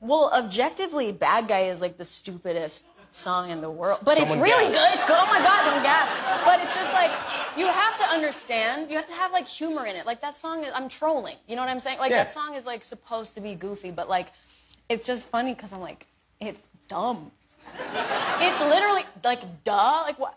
Well, objectively, Bad Guy is like the stupidest song in the world. But it's really gasp. good. It's good. Oh my God, don't gasp. But it's just like, you have to understand, you have to have like humor in it. Like that song, is, I'm trolling. You know what I'm saying? Like Yeah. that song is like supposed to be goofy, but like, it's just funny because I'm like, it's dumb. It's literally like, duh. Like what?